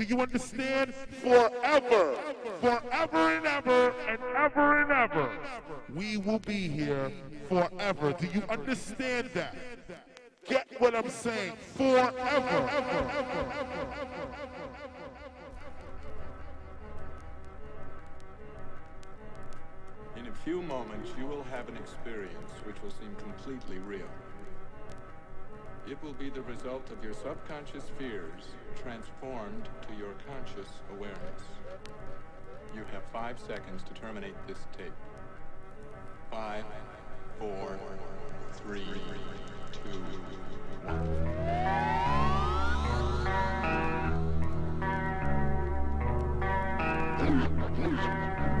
Do you understand? Forever, forever and ever and ever and ever. We will be here forever. Do you understand that? Get what I'm saying? Forever. In a few moments, you will have an experience which will seem completely real. It will be the result of your subconscious fears transformed to your conscious awareness. You have five seconds to terminate this tape. Five, four, three, two, one.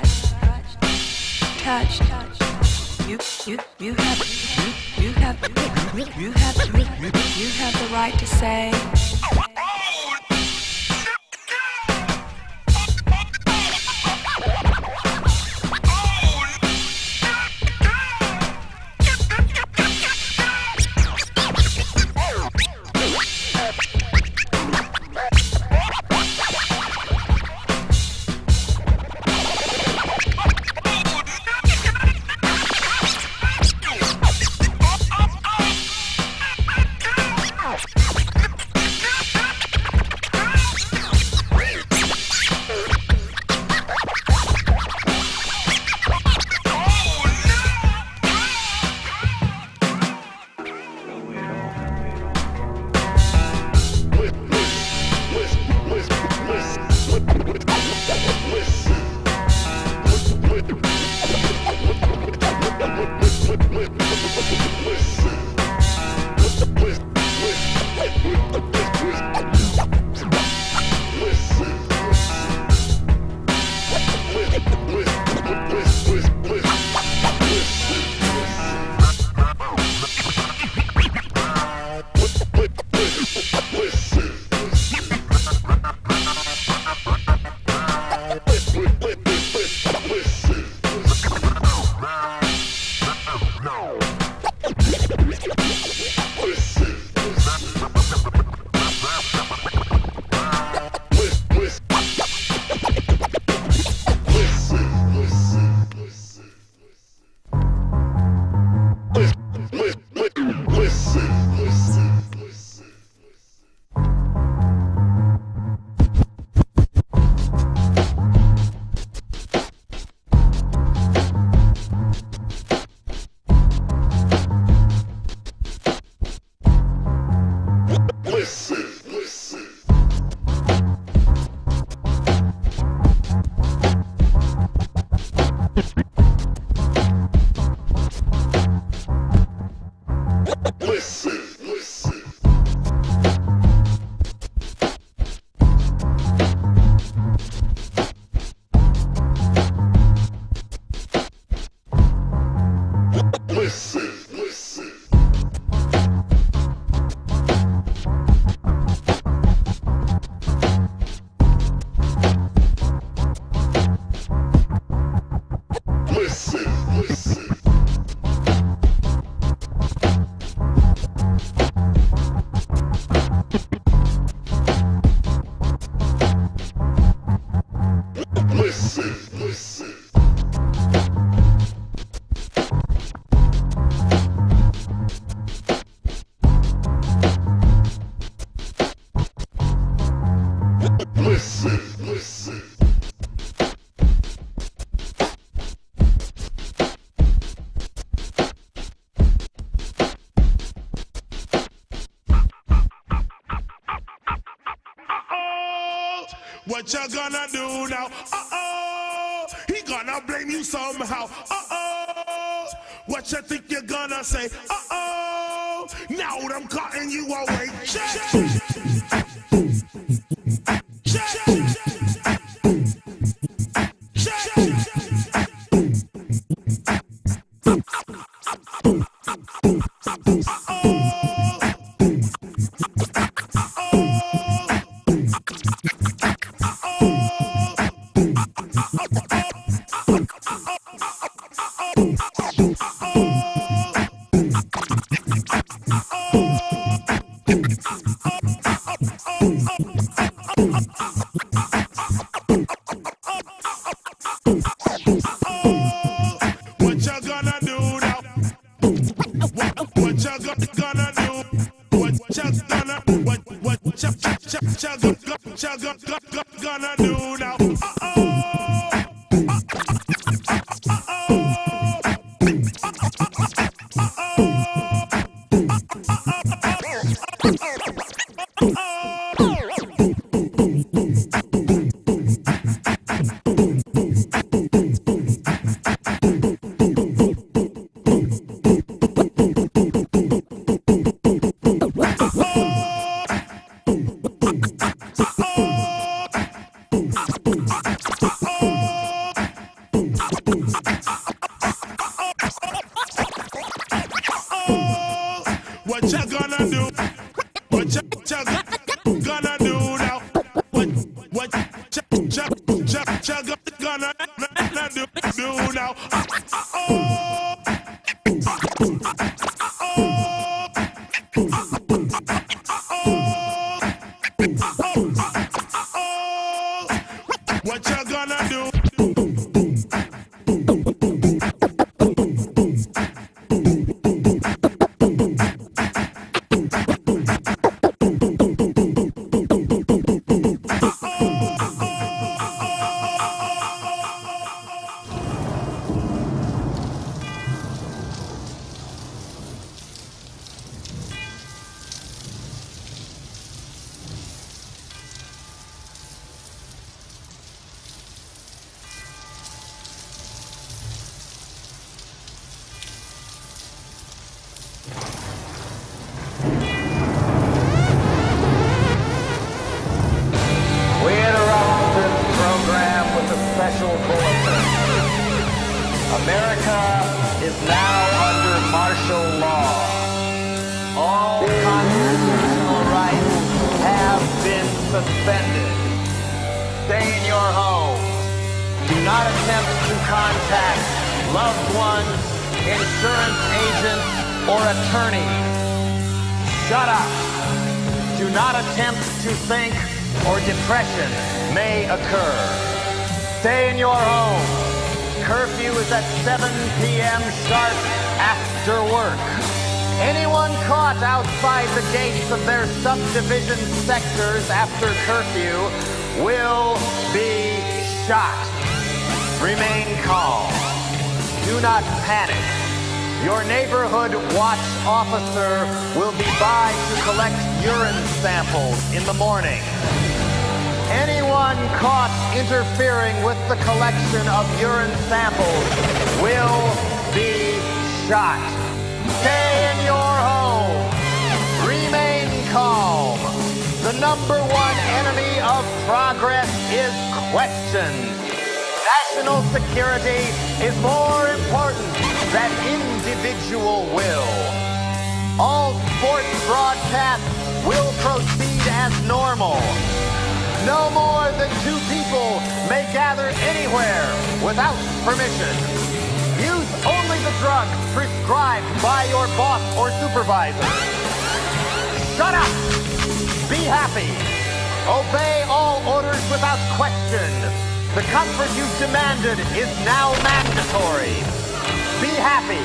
touched, touched, touched, you, you, you have, you, you have, you have, you have the right to say. What you gonna do now? Uh-oh. He gonna blame you somehow. Uh-oh. What you think you're gonna say? Uh-oh. Now I'm cutting you away. Check. do. But just. Anyone caught outside the gates of their subdivision sectors after curfew will be shot. Remain calm. Do not panic. Your neighborhood watch officer will be by to collect urine samples in the morning. Anyone caught interfering with the collection of urine samples will be shot. number one enemy of progress is question. National security is more important than individual will. All sports broadcasts will proceed as normal. No more than two people may gather anywhere without permission. Use only the drugs prescribed by your boss or supervisor. Shut up! Be happy. Obey all orders without question. The comfort you've demanded is now mandatory. Be happy.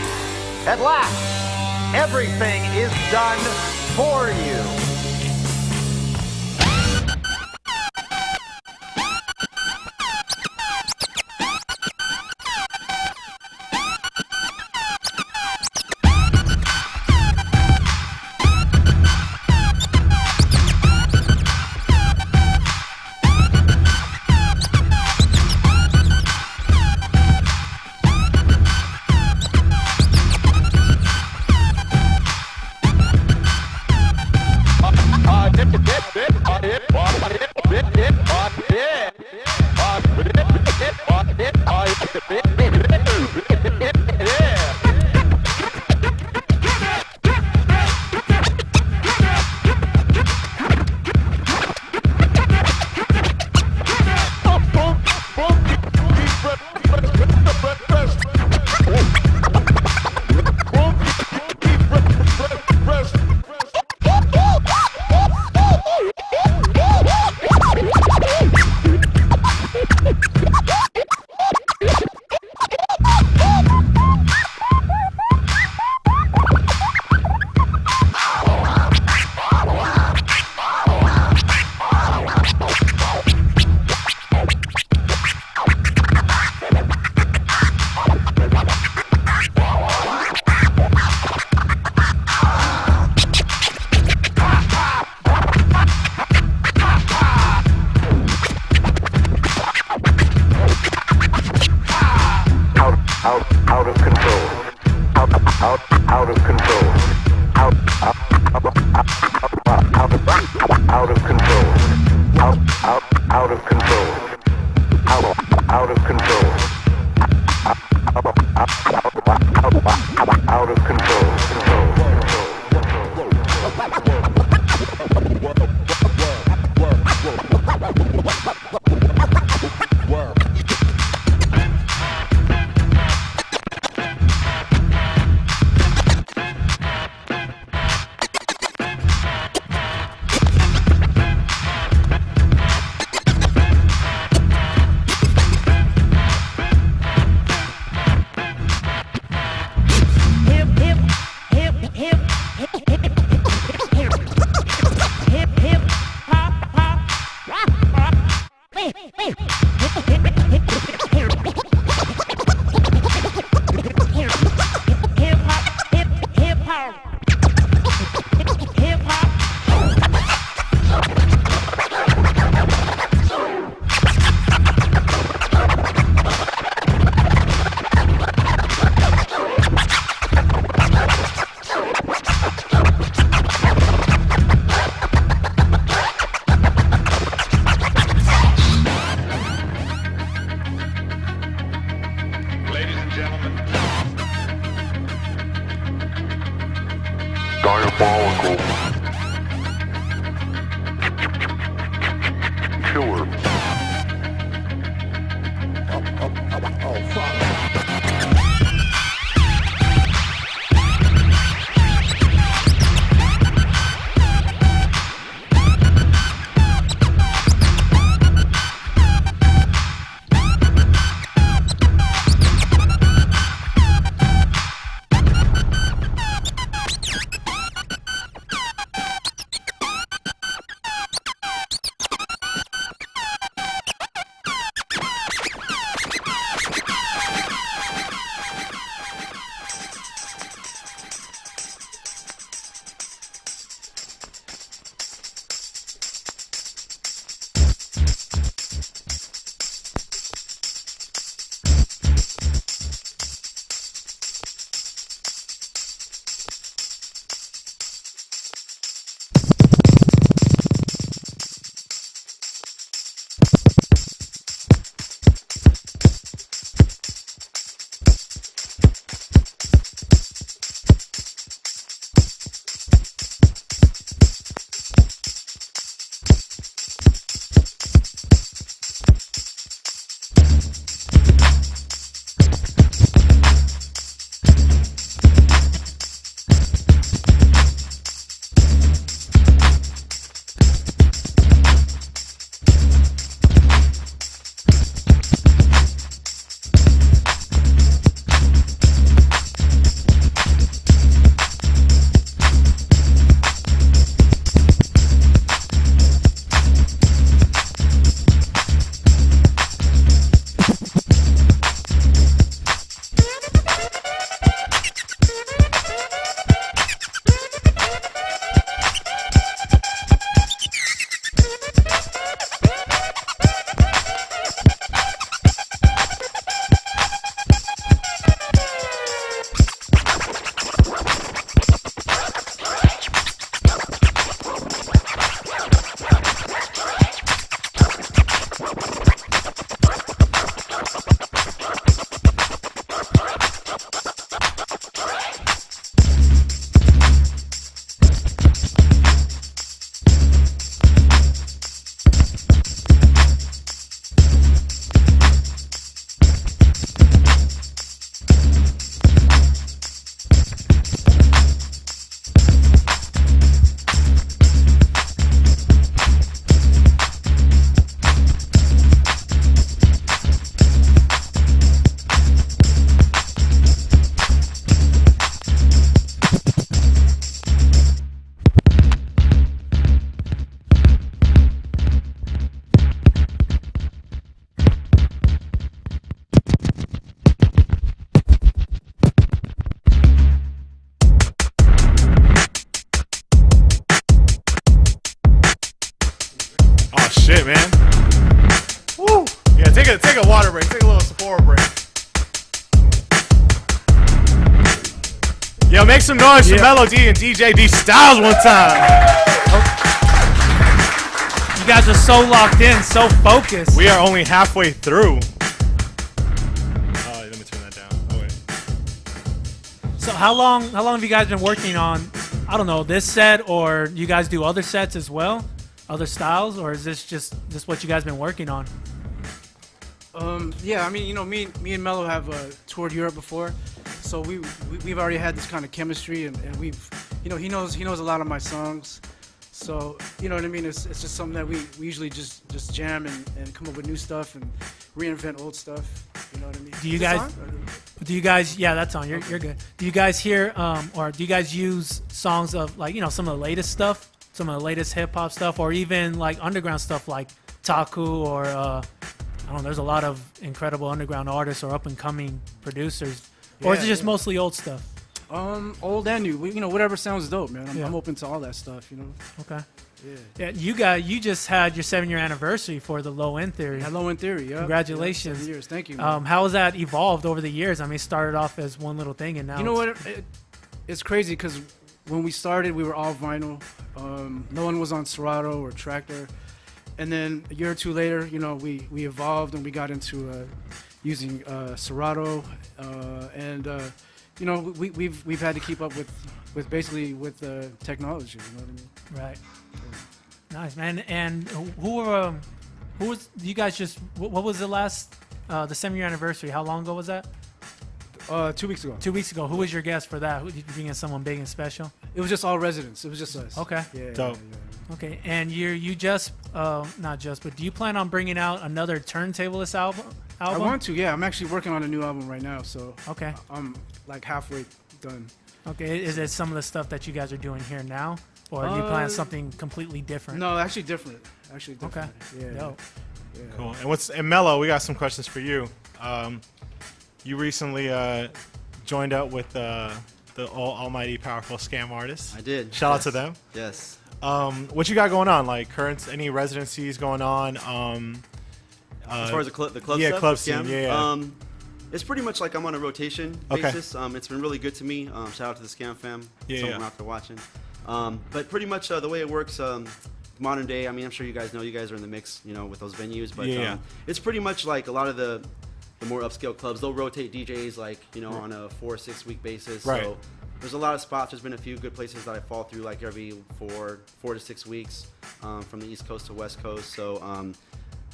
At last, everything is done for you. Melo D and DJ D Styles one time. You guys are so locked in, so focused. We are only halfway through. Uh, let me turn that down. Oh wait. So how long how long have you guys been working on I don't know, this set or you guys do other sets as well? Other styles or is this just just what you guys been working on? Um, yeah, I mean, you know, me, me and Melo have uh, toured Europe before, so we, we we've already had this kind of chemistry, and, and we've, you know, he knows he knows a lot of my songs, so you know what I mean. It's, it's just something that we, we usually just just jam and, and come up with new stuff and reinvent old stuff. You know what I mean? Do you Is guys- Do you guys yeah, that's on. You're you're good. Do you guys hear um or do you guys use songs of like, you know, some of the latest stuff, some of the latest hip hop stuff or even like underground stuff like Taku or uh I don't know, there's a lot of incredible underground artists or up and coming producers. Or is it just yeah. mostly old stuff? Um, old and new. We- You know, whatever sounds dope, man. I'm, Yeah. I'm open to all that stuff. You know. Okay. Yeah. Yeah, you got you just had your seven year anniversary for the low end theory. Low End theory. Yeah. Congratulations. seven years. Thank you. man. Um, how has that evolved over the years? I mean, it started off as one little thing, and now You know it's- what? It, it's crazy because when we started, we were all vinyl. Um, no one was on Serato or Traktor. And then a year or two later, you know, we, we evolved and we got into uh, using uh, Serato. Uh, and, uh, you know, we, we've, we've had to keep up with, with basically with uh, technology. You know what I mean? Right. Nice man. And who were um, who was you guys just? What, what was the last uh, the seven year anniversary? How long ago was that? Uh, two weeks ago. Two weeks ago. Who was your guest for that? Who, did you bring in someone big and special? It was just all residents. It was just us. Okay. Yeah. Dope. yeah, yeah. Okay. And you you just uh, not just, but do you plan on bringing out another turntablist album? I want to. Yeah, I'm actually working on a new album right now, so Okay. I'm like halfway done. Okay. Is it some of the stuff that you guys are doing here now, or do you plan Uh, something completely different? No, actually different. Actually Okay. different. Yeah. Dope. yeah. Cool. And what's and Melo? We got some questions for you. Um, you recently uh, joined up with uh, the all, almighty powerful scam artists. I did. Shout out to them. Yes. Um, what you got going on? Like current any residencies going on? Um, uh, As far as the club, the club yeah, stuff, club scene, yeah, yeah. Um, it's pretty much like I'm on a rotation Okay. basis. Um, it's been really good to me. Um, shout out to the Scam fam. Yeah, someone yeah. out there watching. Um, but pretty much uh, the way it works, um, modern day. I mean, I'm sure you guys know. You guys are in the mix, you know, with those venues. But Yeah, yeah. um, it's pretty much like a lot of the the more upscale clubs. They'll rotate DJs like you know on a four or six week basis. Right. So there's a lot of spots. There's been a few good places that I fall through like every four four to six weeks um, from the East Coast to West Coast. So. Um,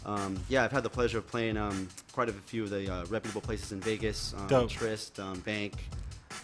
um, yeah, I've had the pleasure of playing um, quite a few of the uh, reputable places in Vegas, um. Tryst, um, Bank.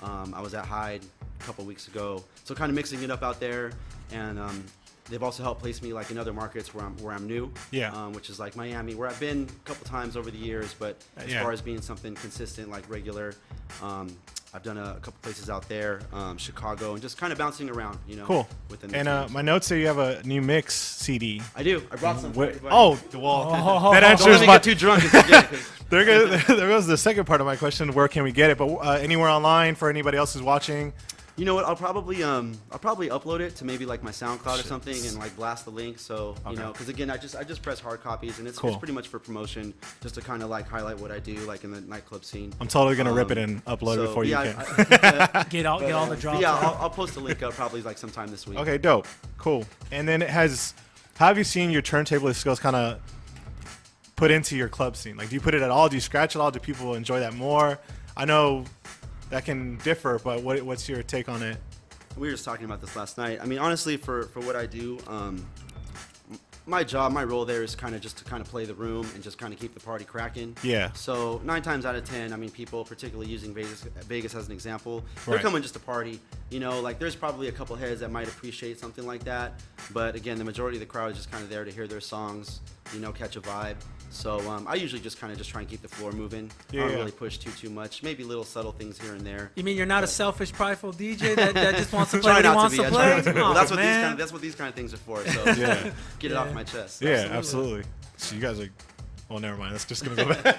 Um, I was at Hyde a couple weeks ago, so kind of mixing it up out there, and um, they've also helped place me like in other markets where I'm where I'm new. Yeah. Um, which is like Miami, where I've been a couple times over the years, but as Yeah. far as being something consistent, like regular, um, I've done a, a couple places out there, um, Chicago, and just kind of bouncing around, you know. cool. Within And uh, my notes say you have a new mix CD. I do. I brought some. oh, well, Oh. that answers my. get too drunk. and forget it, 'cause- There goes, there goes the second part of my question. Where can we get it? But uh, anywhere online for anybody else who's watching. You know what? I'll probably um I'll probably upload it to maybe like my SoundCloud or something and like blast the link. So you know, because again, I just I just press hard copies and it's, Cool. it's pretty much for promotion, just to kind of like highlight what I do like in the nightclub scene. I'm totally gonna rip Um, it and upload it before yeah, you can. I- I- Get all get all the but drops. yeah. I'll, I'll post a link up probably like sometime this week. Okay, dope, cool. And then it has. How have you seen your turntable skills kind of put into your club scene? Like, do you put it at all? Do you scratch it all? Do people enjoy that more? I know that can differ, but what, what's your take on it? we were just talking about this last night. I mean, honestly, for for what I do, um, my job, my role there is kind of just to kind of play the room and just kind of keep the party cracking. Yeah. So nine times out of ten, I mean, people, particularly using Vegas, Vegas as an example, they're Right. coming just to party. You know, like there's probably a couple heads that might appreciate something like that, but again, the majority of the crowd is just kind of there to hear their songs, you know, catch a vibe. So um, I usually just kind of just try and keep the floor moving. Yeah, I don't yeah. really push too too much. Maybe little subtle things here and there. You mean you're not a selfish, prideful DJ that, that just wants to play Try what he not wants to to, be. I play? not to be. Well, that's what these kind of that's what these kind of things are for. So Yeah. get it Yeah. off my chest. Yeah, Absolutely. absolutely. So you guys are. Well, never mind. That's just gonna go back.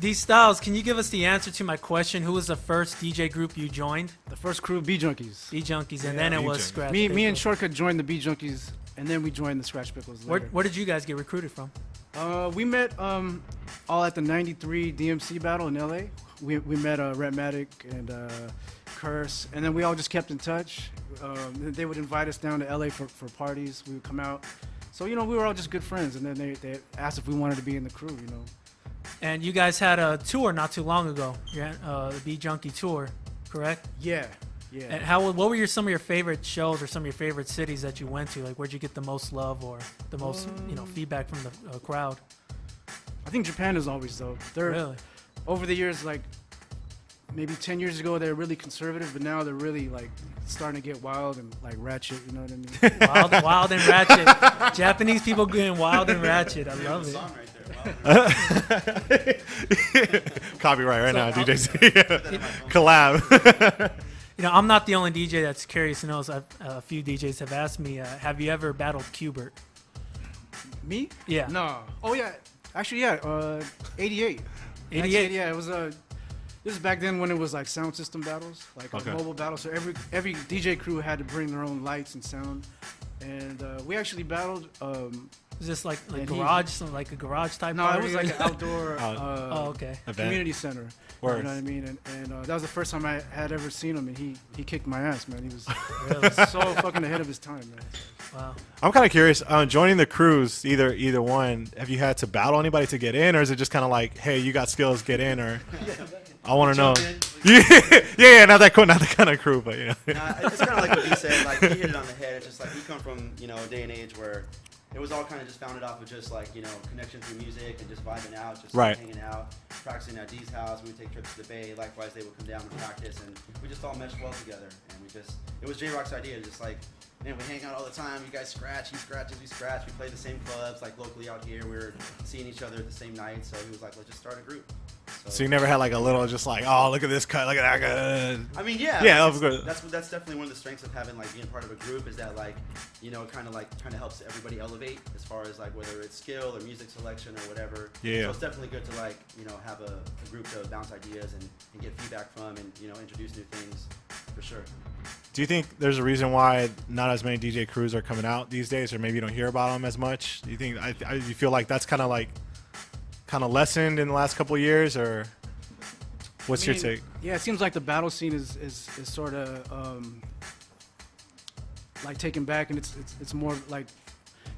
D Styles, can you give us the answer to my question? Who was the first DJ group you joined? The first crew, Beat Junkies. Beat Junkies, and then it was Junkies. Scratch. Me, me and Pickles. Shortkut joined the Beat Junkies, and then we joined the Skratch Piklz. Where, Later. where did you guys get recruited from? Uh, we met um, all at the '93 DMC battle in LA. We, we met uh, and uh, curse, and then we all just kept in touch. Um, they would invite us down to LA for, for parties. We would come out. So you know, we were all just good friends, and then they, they asked if we wanted to be in the crew. You know, And you guys had a tour not too long ago. Had, uh, the Beat Junkie tour, correct? yeah, yeah. And how? What were your some of your favorite shows or some of your favorite cities that you went to? Like, where'd you get the most love or the most you know feedback from the uh, crowd? I think Japan is always though. They're Really? over the years, like maybe 10 years ago, they're really conservative, but now they're really like starting to get wild and like ratchet. You know what I mean? Wild, wild and ratchet. Japanese people getting wild and ratchet. I love it. Song right there. Copyright right now, So, DJ. Collab. You know, I'm not the only DJ that's curious to know. So I've, uh, a few DJs have asked me, uh, "Have you ever battled Qbert?" Me? Yeah. No. Oh yeah. Actually, yeah. Uh, 88. 88? Yeah, it was Uh, this is back then when it was like sound system battles, like a Okay. mobile battle. So every every DJ crew had to bring their own lights and sound, and uh, we actually battled. Um, Is this like like And he- garage, some, like a garage type? no, it was like an outdoor. Oh. uh, oh, okay. Event. community center. Word. You know what I mean? And, and uh, that was the first time I had ever seen him, and he he kicked my ass, man. He was Really? so fucking ahead of his time, man. Wow. I'm kind of curious. Uh, joining the cruise, either either one, have you had to battle anybody to get in, or is it just kind of like, hey, you got skills, get in, or I want to know. In. Yeah, yeah, yeah, not that cool, not that kind of crew, but you know. Nah, it's kind of like what he said. Like he hit it on the head. It's just like we come from you know a day and age where it was all kind of just founded off of just like you know connection through music and just vibing out, just Right. hanging out, practicing at D's house. We would take trips to the Bay. Likewise, they would come down and practice, and we just all meshed well together. And we just it was J-Rocc's idea, just like. Man, we hang out all the time. You guys scratch, he scratches, we scratch. We play the same clubs, like locally out here. We were seeing each other at the same night, so he was like, "Let's just start a group." So you never had like a little, just like, oh, look at this cut, look at that cut. I mean, yeah. Yeah, of course. That's that's definitely one of the strengths of having like being part of a group is that like, you know, it kind of like kind of helps everybody elevate as far as like whether it's skill or music selection or whatever. Yeah. So it's definitely good to like you know have a, a group to bounce ideas and, and get feedback from and you know introduce new things for sure. Do you think there's a reason why not as many DJ crews are coming out these days, or maybe you don't hear about them as much? Do you think I, I you feel like that's kind of like kind of lessened in the last couple of years, or what's I your take? Yeah, it seems like the battle scene is is, is sort of um, like taken back, and it's it's, it's more like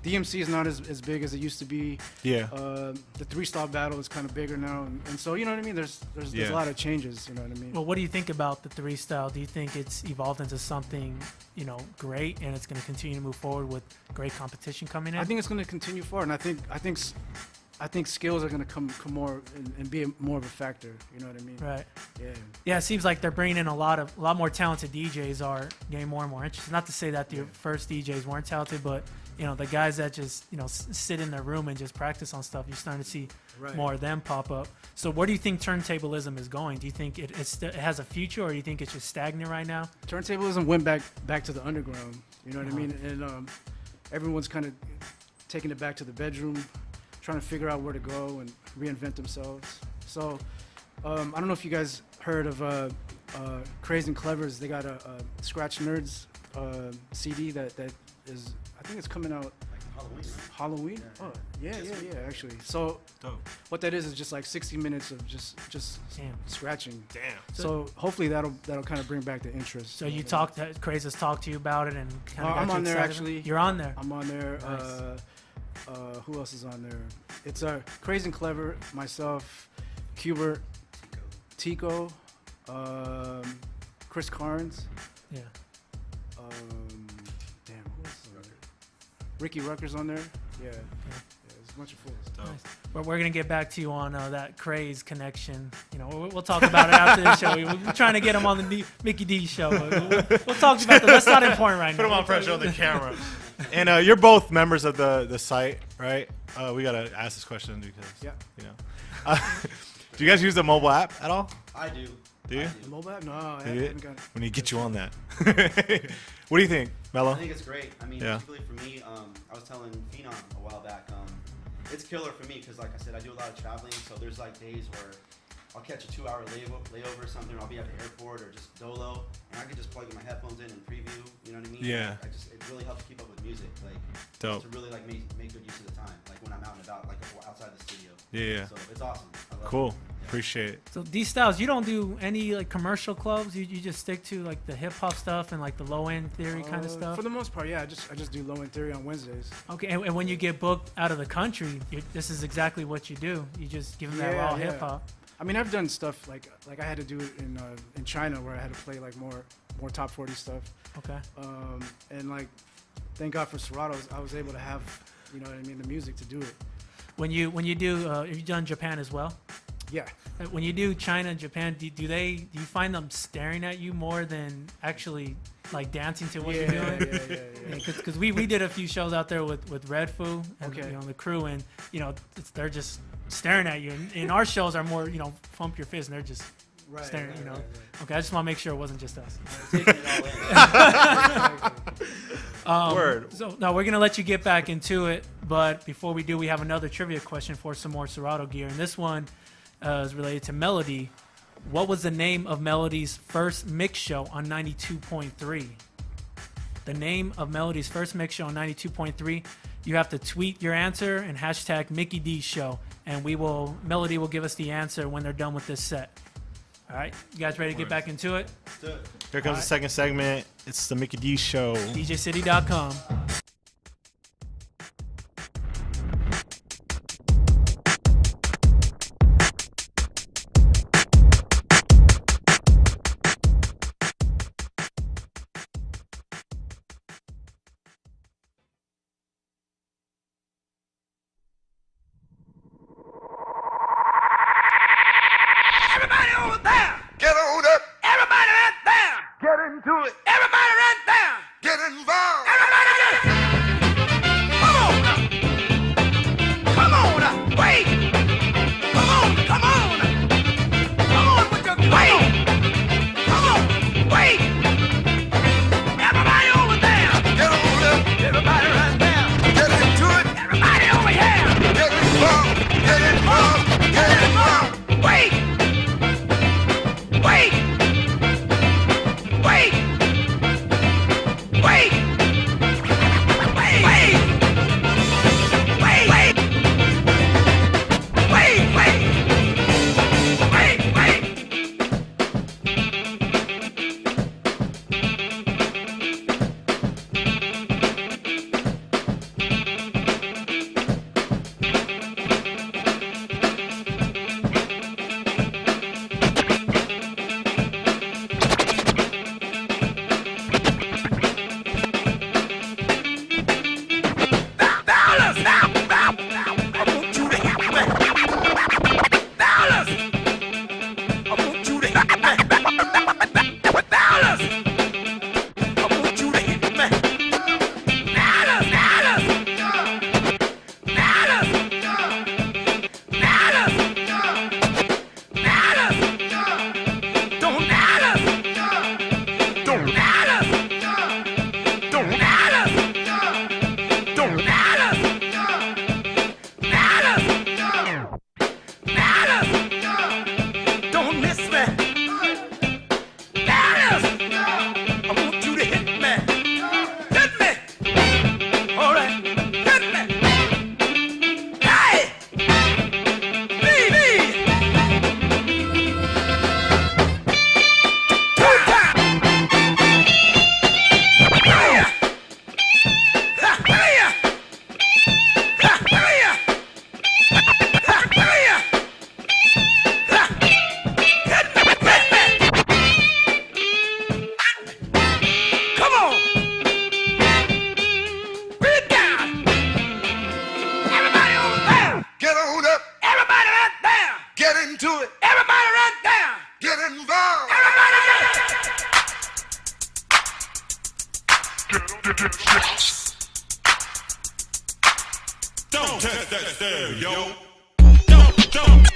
DMC is not as, as big as it used to be. Yeah. Uh, the three star battle is kind of bigger now, and, and so you know what I mean. There's there's, there's Yeah. a lot of changes. You know what I mean? Well, what do you think about the three style? Do you think it's evolved into something you know great, and it's going to continue to move forward with great competition coming in? I think it's going to continue forward, and I think I think s- I think skills are going to come come more and, and be more of a factor. You know what I mean? right. Yeah. Yeah, it seems like they're bringing in a lot of a lot more talented DJs are getting more and more interested. Not to say that the first DJs weren't talented, but you know the guys that just you know s- sit in their room and just practice on stuff. You're starting to see Right. more of them pop up. So where do you think turntablism is going? Do you think it it has a future, or do you think it's just stagnant right now? Turntablism went back back to the underground. You know what Uh-huh. I mean? And um, everyone's kind of taking it back to the bedroom, trying to figure out where to go and reinvent themselves. So um, I don't know if you guys heard of uh, uh, Craze and Klevers. They got a, a Scratch Nerds uh, CD that that is I think it's coming out Halloween. Halloween. Yeah. Oh yeah, yeah, yeah. Actually, so Dope. what that is is just like 60 minutes of just just Damn. scratching. Damn. So hopefully that'll that'll kind of bring back the interest. So you talked, Craze has talked to you about it, and kind Uh, of I'm on there, actually. You're on there. I'm on there. Nice. Uh, uh, who else is on there? It's uh, Craze and Klever, myself, Qbert, Tico, um, Chris Karns. Yeah. Um, damn, who else is on there? Ricky Rucker's on there. Yeah, yeah, there's a bunch of fools. Nice. But we're gonna get back to you on uh, that craze connection. You know, we'll, we'll talk about it after the show. We- We're trying to get him on the D- MikiDz show. We'll, we'll talk about that. That's not important right Put now. Put him on pressure on the camera. And uh, you're both members of the the site, right? Uh, we gotta ask this question because Yeah. you know. Uh, do you guys use the mobile app at all? I do. Do you? I The mobile app? No, I Do haven't got it. We need to get you on that. what do you think, Melo? I think it's great. I mean, Yeah. particularly for me, um, I was telling Phenom a while back, um, it's killer for me because, like I said, I do a lot of traveling. So there's like days where I'll catch a two-hour layover, layover or something. Or I'll be at the airport or just dolo, and I can just plug my headphones in and preview. You know what I mean? Yeah. I just it really helps keep up with music, like Dope. to really like make make good use of the time, like when I'm out and about, like outside the studio. Yeah, yeah. So it's awesome. I love Cool. It. Appreciate it. So D Styles, you don't do any like commercial clubs. You, you just stick to like the hip hop stuff and like the low end theory kind Uh, of stuff. For the most part, yeah. I just I just do low end theory on Wednesdays. Okay, and, and when you get booked out of the country, you, this is exactly what you do. You just give them that Yeah, raw yeah. hip hop. I mean, I've done stuff like like I had to do it in uh, in China where I had to play like more more top 40 stuff. Okay. Um, and like, thank God for Serato, I was- able to have, you know what I mean, the music to do it. When you when you do, uh, have you done Japan as well? Yeah. Uh, When you do China and Japan, do, do they do you find them staring at you more than actually like dancing to what yeah, you're doing? yeah, yeah, yeah. Because we, we did a few shows out there with, with Redfoo and Okay. you know the crew and you know it's, they're just staring at you and, and our shows are more you know pump your fist and they're just Right, staring right, you know right, right. okay I just want to make sure it wasn't just us Taking it all in. um, Word. so now we're gonna let you get back into it but before we do we have another trivia question for some more Serato gear and this one uh, is related to Melo D what was the name of Melo D's first mix show on 92.3 the name of Melo D's first mix show on 92.3. You have to tweet your answer and hashtag MikiDz Show, and we will Melo D will give us the answer when they're done with this set. All right, you guys ready to get back into it? Here comes the second segment. It's the MikiDz Show. DJCity.com. Don't touch that stereo. Don't, don't,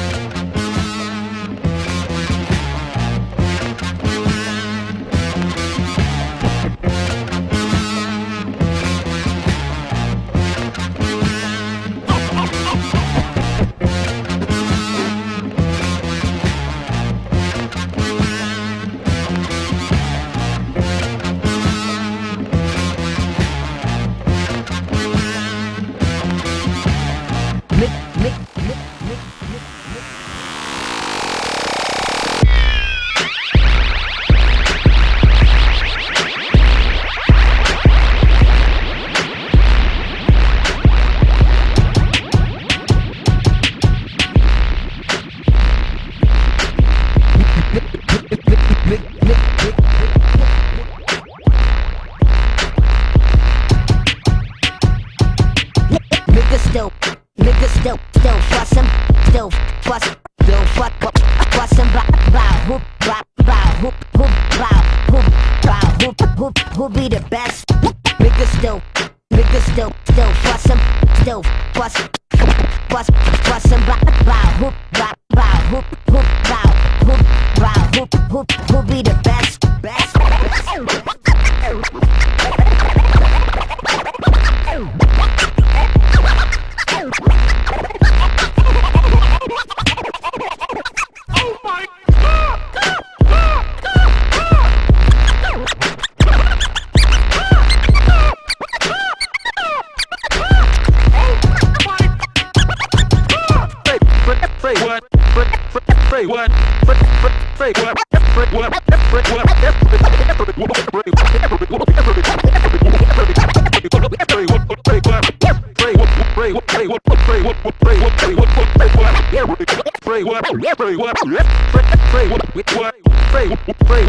free,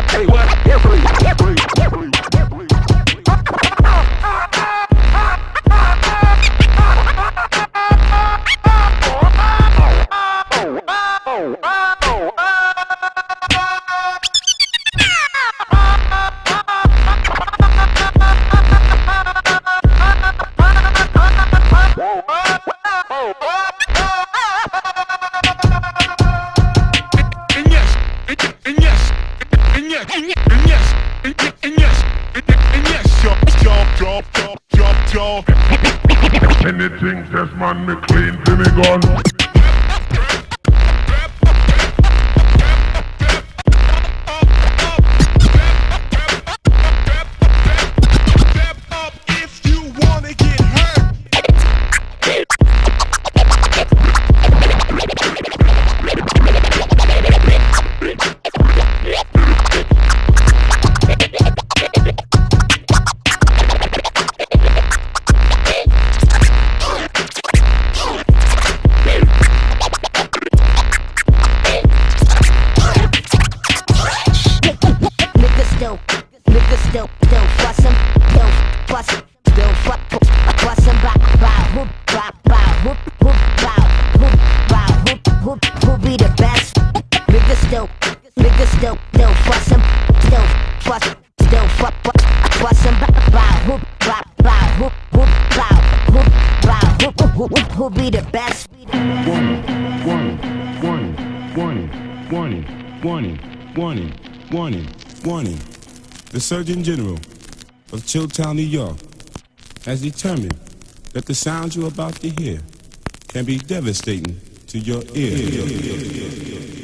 here free, free, Warning, warning, warning, warning, warning. The Surgeon General of Chilltown, New York has determined that the sounds you're about to hear can be devastating to your ear. ear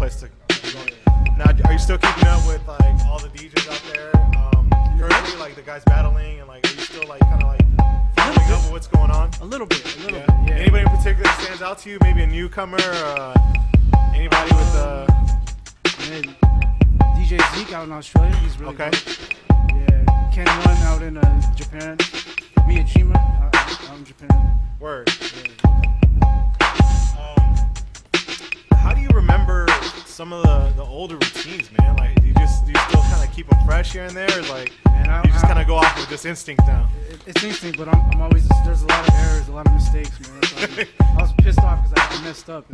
place to. Now, are you still keeping up with like all the DJs out there? Um, currently, like the guys battling, and like are you still like kind of like following up with what's going on? A little bit, a little Yeah. bit. Yeah. Anybody in particular that stands out to you? Maybe a newcomer? Uh, anybody with uh, Man, DJ Zeke out in Australia, he's really Okay. good. Yeah, Ken One out in uh, Japan. Miyajima out, out in Japan. word? Um, how do you remember some of the, the older routines, man? Like, do you just do you still kind of keep them fresh here and there, or like Man, I, you just kind of go off with this instinct now? it- it's instinct, but I'm, I'm always there's a lot of errors, a lot of mistakes, man. So I, was, I was pissed off because I, I messed up.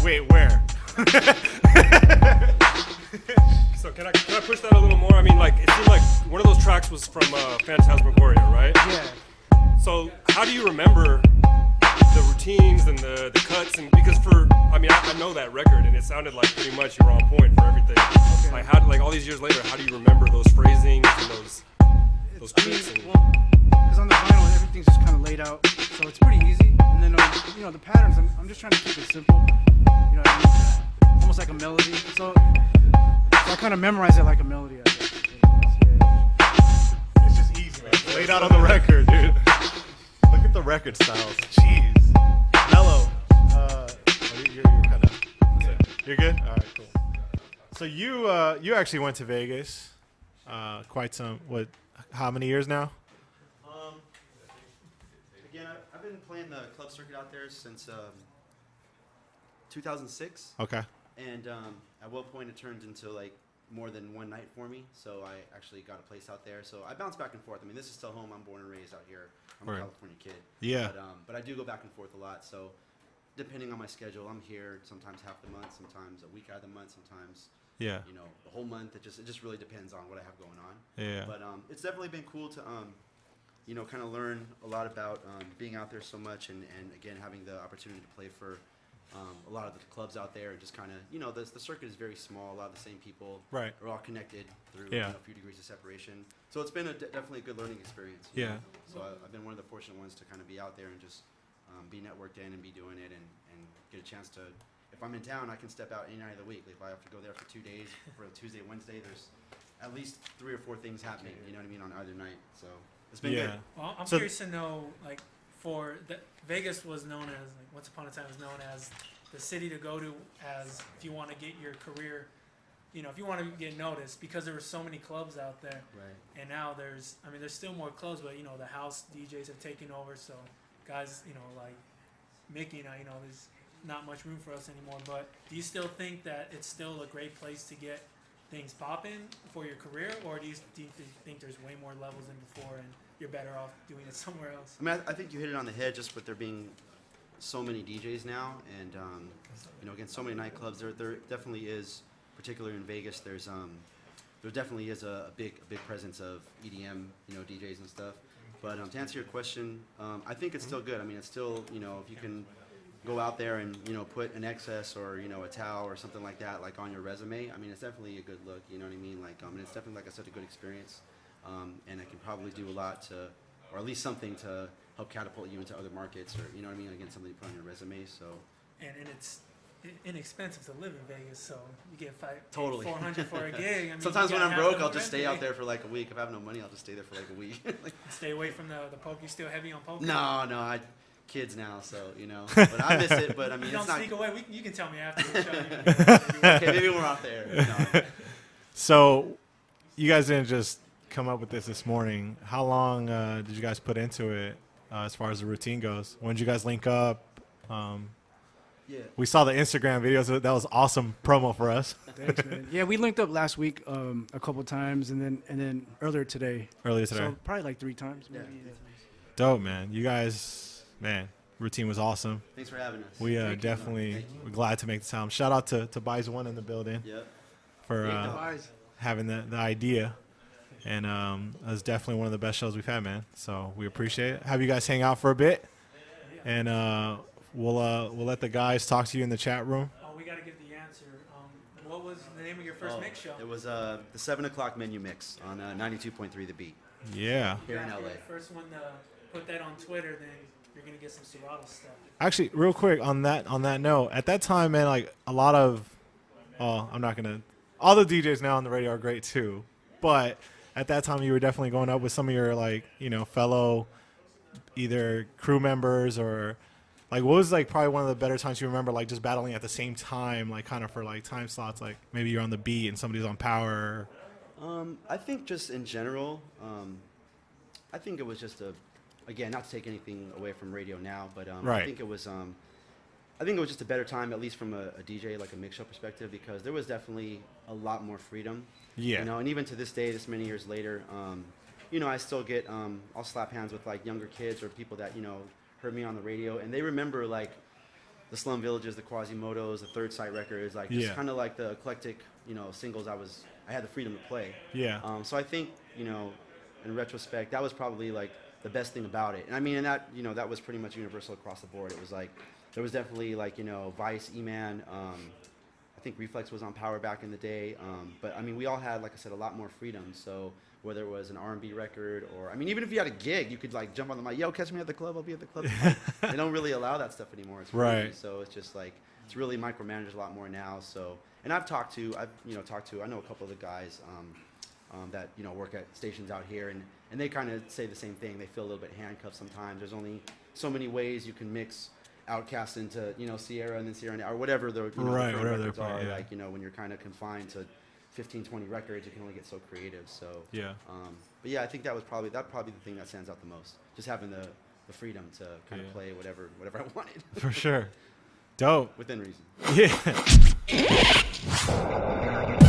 Wait, where? So can I can I push that a little more? I mean, like it seemed like one of those tracks was from uh, Phantazmagorea, right? yeah, So how do you remember the routines and the, the cuts? And because for I mean, I, I know that record, and it sounded like pretty much you were on point for everything. Like how like all these years later, how do you remember those phrasings and those those mean. And, well, because on the vinyl everything's just kind of laid out, so it's pretty easy. And then uh, you know the patterns, I'm, I'm just trying to keep it simple. You know, I mean? almost like a melody. So, so I kind of memorize it like a melody. I guess. It's just easy, man. Laid out on the record, dude. Look at the record styles. Jeez. Melo. Uh, oh, you- you're, you're kind of. You're good. All right, cool. So you uh, you actually went to Vegas, uh, quite some. What? How many years now? Um, again, I, I've been playing the club circuit out there since um, 2006, Okay. and um, at what point it turned into like more than one night for me. So I actually got a place out there. So I bounce back and forth. I mean, this is still home. I'm born and raised out here. I'm Right. a California kid. Yeah. But, um, but I do go back and forth a lot. So depending on my schedule, I'm here sometimes half the month, sometimes a week out of the month, sometimes Yeah. you know the whole month. It just it just really depends on what I have going on. Yeah. But um, it's definitely been cool to um, you know, kind of learn a lot about um, being out there so much, and, and again having the opportunity to play for um, a lot of the clubs out there. are Just kind of you know the the circuit is very small. A lot of the same people Right. are all connected through Yeah. you know, a few degrees of separation. So it's been a de- definitely a good learning experience. Yeah. know. So I, I've been one of the fortunate ones to kind of be out there and just um, be networked in and be doing it and, and get a chance to. If I'm in town, I can step out any night of the week. If I have to go there for two days, for a Tuesday, Wednesday, there's at least three or four things happening. You know what I mean on either night. So it's been Yeah. good. Well, I'm So- curious to know, like, for the, Vegas was known as, like, once upon a time was known as the city to go to as if you want to get your career, you know, if you want to get noticed because there were so many clubs out there. Right. And now there's, I mean, there's still more clubs, but you know, the house DJs have taken over. So guys, you know, like Mickey and I, you know, there's not much room for us anymore. But do you still think that it's still a great place to get things popping for your career, or do you, do you think there's way more levels than before, and you're better off doing it somewhere else? I mean, I, I think you hit it on the head just with there being so many DJs now, and um, you know, again, so many nightclubs. There, there definitely is, particularly in Vegas. There's um, there definitely is a, a big, a big presence of EDM, you know, DJs and stuff. But um, to answer your question, um, I think it's still good. I mean, it's still, you know, if you can go out there and you know put an XS or you know a Tao or something like that like on your resume. I mean, it's definitely a good look. You know what I mean? Like, um, and it's definitely like I said, a good experience. Um, and it can probably do a lot to, or at least something to help catapult you into other markets, or you know what I mean? Again, something you put on your resume. So And, and it's inexpensive to live in Vegas, so you get five, totally. 400 for a gig. I mean, Sometimes when I'm broke, I'll just stay rent out there for like a week. If I have no money, I'll just stay there for like a week. Like, Stay away from the the poke. You still heavy on poker? no, no, I kids now, so you know. But I miss it. But I mean, You don't it's not. sneak away. We, you can tell me after the show. You okay, maybe we're off there. No. So, you guys didn't just come up with this this morning. How long uh, did you guys put into it uh, as far as the routine goes? When did you guys link up? Um, Yeah. We saw the Instagram videos. That was awesome promo for us. Thanks, man. Yeah, we linked up last week um, a couple times, and then and then earlier today. Earlier today. So probably like three times. Maybe. Yeah. Dope, man. You guys, man, routine was awesome. Thanks for having us. We uh, Thank definitely you. we're glad to make the time. Shout out to to Buys One in the building Yep. for uh, having the, the idea. And um, it was definitely one of the best shows we've had, man. So we appreciate it. Have you guys hang out for a bit, and uh, we'll uh, we'll let the guys talk to you in the chat room. Oh, we gotta get the answer. Um, what was the name of your first Oh, mix show? It was uh, the seven o'clock menu mix on uh, 92.3 The Beat Yeah. Here in LA. first one to put that on Twitter, then you're gonna get some Serato stuff. Actually, real quick on that on that note, at that time, man, like a lot of, oh, I'm not gonna. All the DJs now on the radio are great too, but at that time, you were definitely going up with some of your like, you know, fellow, either crew members or, like, what was like probably one of the better times you remember, like just battling at the same time, like kind of for like time slots, like maybe you're on the beat and somebody's on power. Um, I think just in general, um, I think it was just a, again, not to take anything away from radio now, but um, Right. I think it was, um, I think it was just a better time, at least from a, a DJ like a mix show perspective, because there was definitely a lot more freedom. Yeah. You know, and even to this day, this many years later, um, you know, I still get, um, I'll slap hands with like younger kids or people that you know heard me on the radio, and they remember like the Slum Villages, the Quasimotos, the Third Sight Records, like just Yeah. kind of like the eclectic, you know, singles I was, I had the freedom to play. Yeah. Um, so I think, you know, in retrospect, that was probably like the best thing about it. And I mean, and that, you know, that was pretty much universal across the board. It was like, there was definitely like, you know, Vice, E-Man, um, I think Reflex was on Power back in the day. Um, but I mean, we all had, like I said, a lot more freedom. So whether it was an R&B record or, I mean, even if you had a gig, you could like jump on the mic, yo, catch me at the club, I'll be at the club. they don't really allow that stuff anymore. It's Right. crazy. So it's just like, it's really micromanaged a lot more now. So, and I've talked to, I've, you know, talked to, I know a couple of the guys, um, um, that you know work at stations out here, and, and they kind of say the same thing. They feel a little bit handcuffed sometimes. There's only so many ways you can mix OutKast into you know Ciara and then Ciara and- or whatever the you know, the Right, current whatever they're records are. playing, yeah. Like you know when you're kind of confined to 15, 20 records, you can only get so creative. So Yeah. Um, but yeah, I think that was probably that probably the thing that stands out the most. Just having the, the freedom to kind of Yeah. play whatever whatever I wanted. For sure. Dope. Within reason. Yeah.